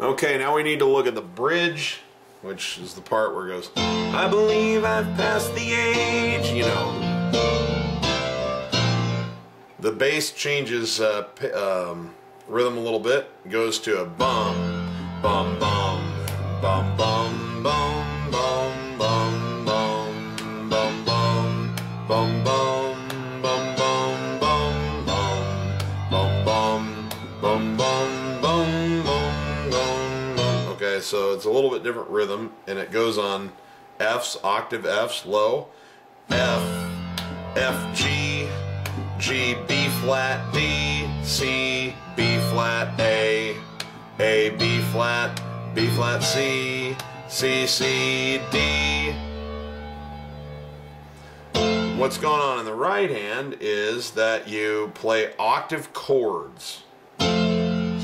Okay, now we need to look at the bridge, which is the part where it goes, I believe I've passed the age, you know. The bass changes uh, um, rhythm a little bit, goes to a bum, bum, bum, bum, bum, bum, bum, bum, bum, bum, bum, bum, bum, bum, bum, bum, bum, bum, bum. So it's a little bit different rhythm, and it goes on F's, octave F's, low, F, F, G, G, B flat, D, C, B flat, A, A, B flat, B flat, C, C, C, D. What's going on in the right hand is that you play octave chords.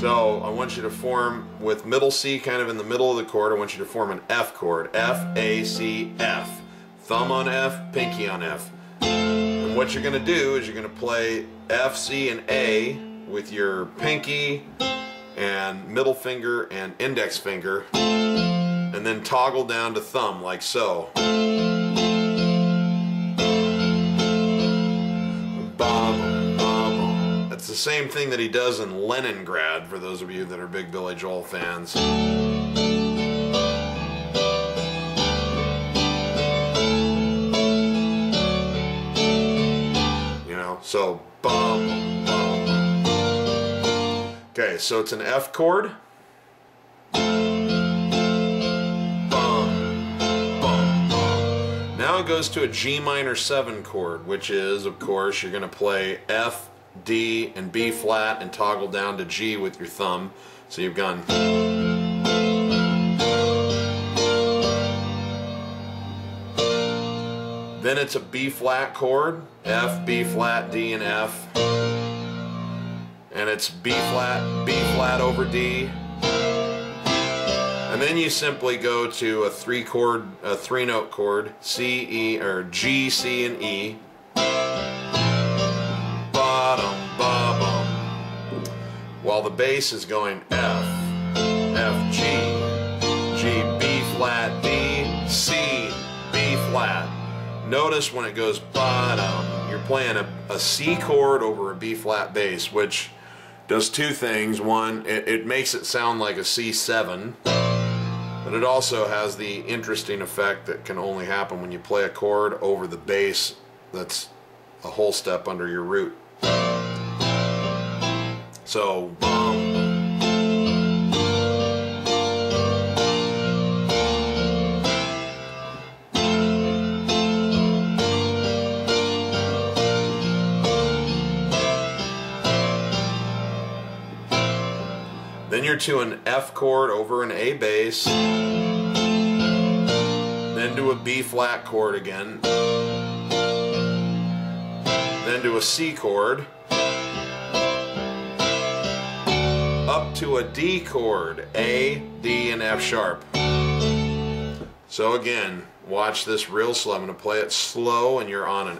So I want you to form with middle C kind of in the middle of the chord, I want you to form an F chord. F, A, C, F. Thumb on F, pinky on F. And what you're going to do is you're going to play F, C, and A with your pinky and middle finger and index finger and then toggle down to thumb like so. The same thing that he does in Leningrad, for those of you that are big Billy Joel fans. You know, so bum, bum. Okay, so it's an F chord. Now it goes to a G minor 7 chord, which is, of course, you're going to play F, D and B flat and toggle down to G with your thumb. So you've gone. Then it's a B flat chord, F, B flat, D, and F. And it's B flat, B flat over D. And then you simply go to a three chord, a three note chord, C, E, or G, C, and E. while the bass is going F, F, G, G, B flat, D, C, B flat. Notice when it goes bottom, you're playing a, a C chord over a B flat bass, which does two things. One, it, it makes it sound like a C7, but it also has the interesting effect that can only happen when you play a chord over the bass that's a whole step under your root. So, um, then you're to an F chord over an A bass, then to a B flat chord again, then to a C chord, up to a D chord, A, D, and F sharp. So again, watch this real slow. I'm going to play it slow and you're on an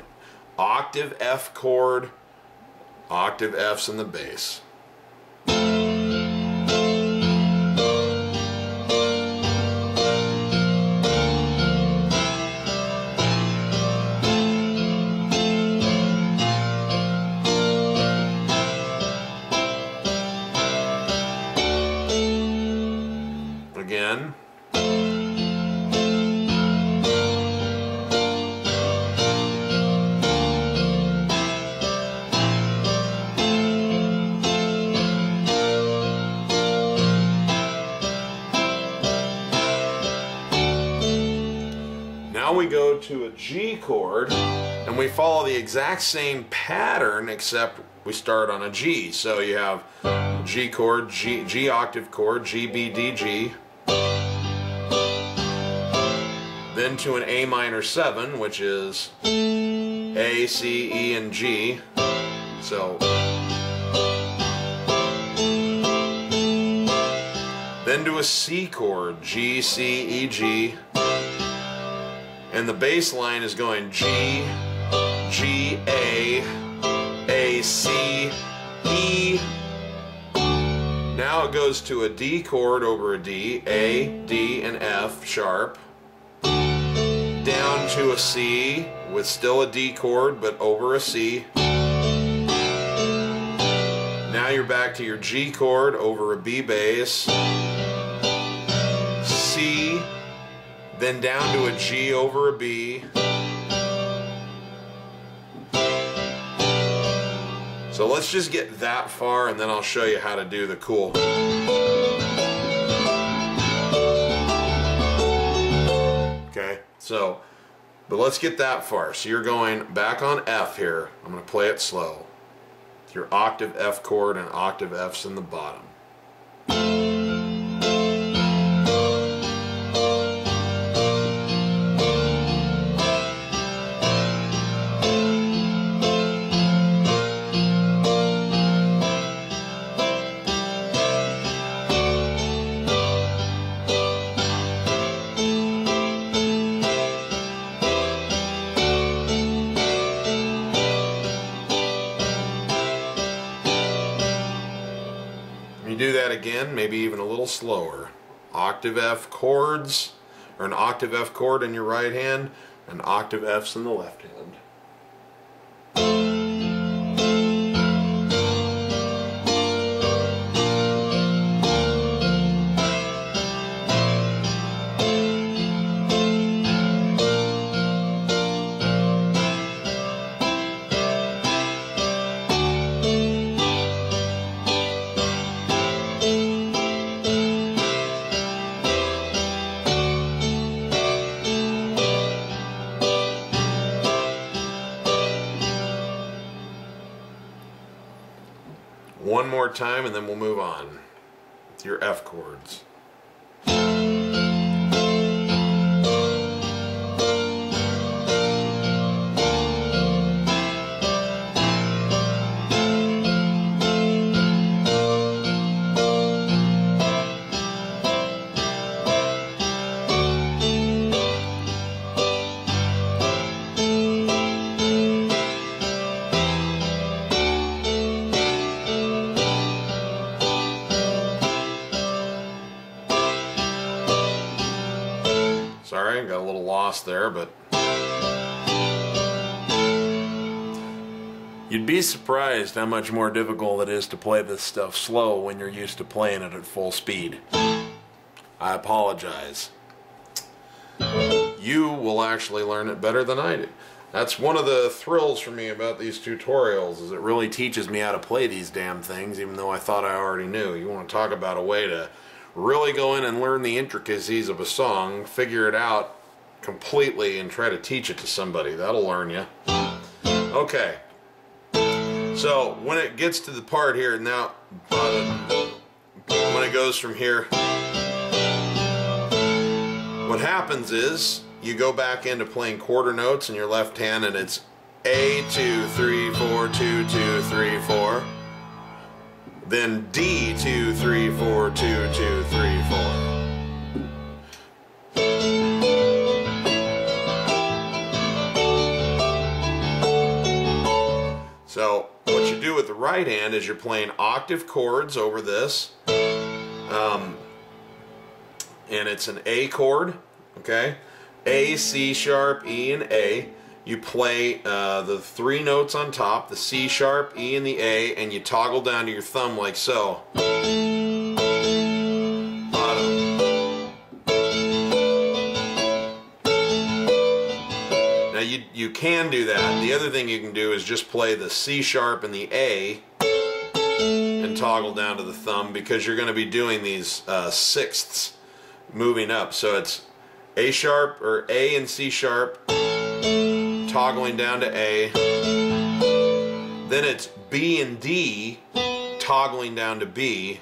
octave F chord, octave Fs in the bass. Now we go to a G chord and we follow the exact same pattern except we start on a G. So you have G chord, G, G octave chord, G, B, D, G. Then to an A minor 7 which is A, C, E, and G. So then to a C chord, G, C, E, G and the bass line is going G, G, A, A, C, E, Now it goes to a D chord over a D, A, D, and F sharp. Down to a C with still a D chord but over a C. Now you're back to your G chord over a B bass. C, then down to a G over a B. So let's just get that far and then I'll show you how to do the cool. So, but let's get that far. So you're going back on F here. I'm going to play it slow. Your octave F chord and octave F's in the bottom. That again, maybe even a little slower. Octave F chords, or an octave F chord in your right hand, and octave F's in the left hand. More time and then we'll move on your F chords. Lost there, but you'd be surprised how much more difficult it is to play this stuff slow when you're used to playing it at full speed. I apologize. You will actually learn it better than I do. That's one of the thrills for me about these tutorials is it really teaches me how to play these damn things even though I thought I already knew. You want to talk about a way to really go in and learn the intricacies of a song, figure it out completely and try to teach it to somebody. That'll learn you. Okay. So when it gets to the part here, now when it goes from here, what happens is you go back into playing quarter notes in your left hand and it's A, 2, 3, 4, 2, 2, 3, 4. Then D, 2, 3, 4, 2, 2, right hand is you're playing octave chords over this. Um, and it's an A chord, okay? A, C sharp, E, and A. You play uh, the three notes on top, the C sharp, E, and the A, and you toggle down to your thumb like so. Now you, you can do that. The other thing you can do is just play the C sharp and the A toggle down to the thumb because you're going to be doing these uh, sixths moving up. So it's A sharp or A and C sharp, toggling down to A. Then it's B and D, toggling down to B.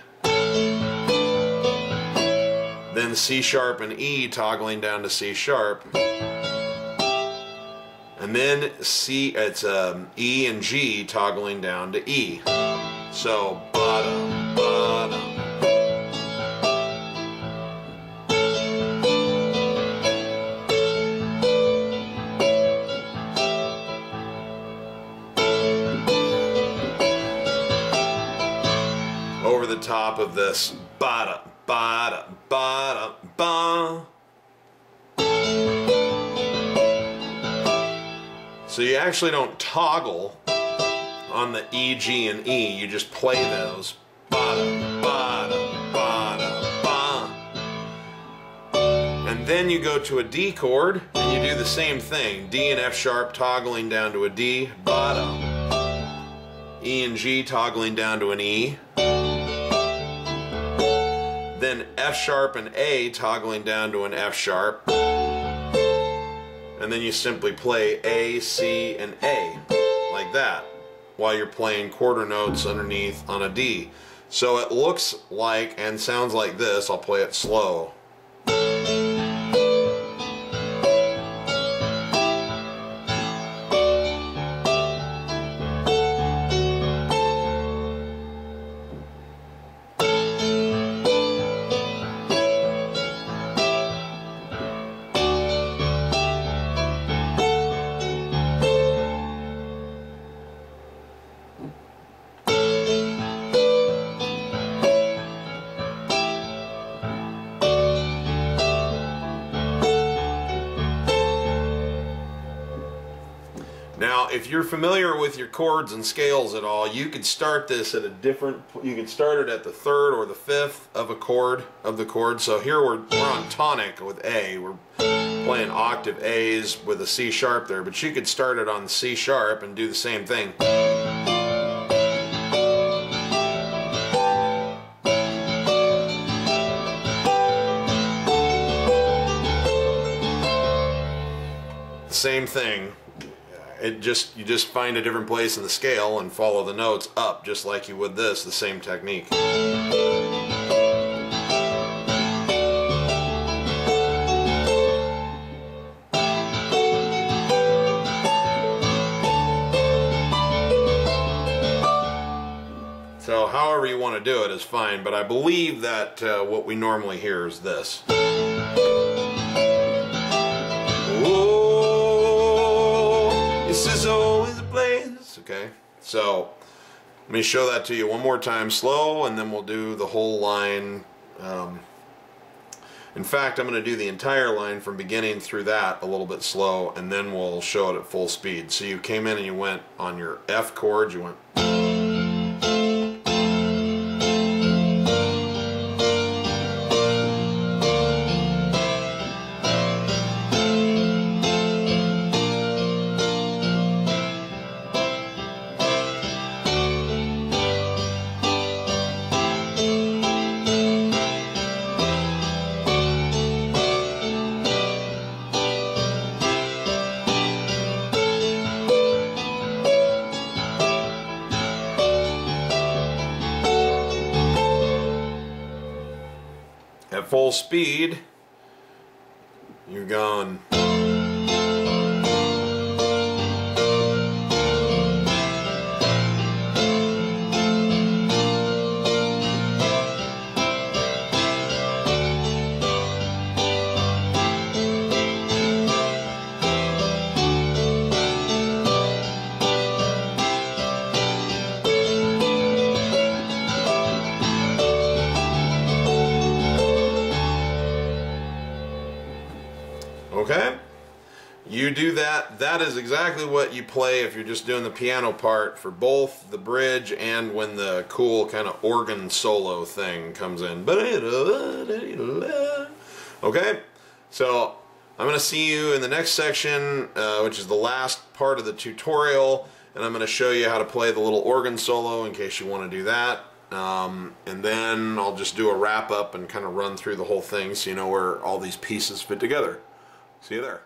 Then C sharp and E, toggling down to C sharp. And then C, it's um, E and G, toggling down to E. So bottom, bottom. over the top of this da ba da ba. So you actually don't toggle on the E, G, and E. You just play those. And then you go to a D chord and you do the same thing. D and F sharp toggling down to a D, da. E and G toggling down to an E. Then F sharp and A toggling down to an F sharp. And then you simply play A, C, and A like that while you're playing quarter notes underneath on a D. So it looks like and sounds like this. I'll play it slow. If you're familiar with your chords and scales at all, you could start this at a different, you could start it at the third or the fifth of a chord, of the chord. So here we're, we're on tonic with A. We're playing octave A's with a C sharp there, but you could start it on C sharp and do the same thing. Same thing, it just you just find a different place in the scale and follow the notes up just like you would this the same technique. So however you want to do it is fine but I believe that uh, what we normally hear is this Okay, so let me show that to you one more time slow and then we'll do the whole line. Um, in fact, I'm going to do the entire line from beginning through that a little bit slow and then we'll show it at full speed. So you came in and you went on your F chord, you went full speed, you're gone. That. Is exactly what you play if you're just doing the piano part for both the bridge and when the cool kind of organ solo thing comes in. Okay? So I'm going to see you in the next section, uh, which is the last part of the tutorial, and I'm going to show you how to play the little organ solo in case you want to do that. Um, and then I'll just do a wrap up and kind of run through the whole thing so you know where all these pieces fit together. See you there.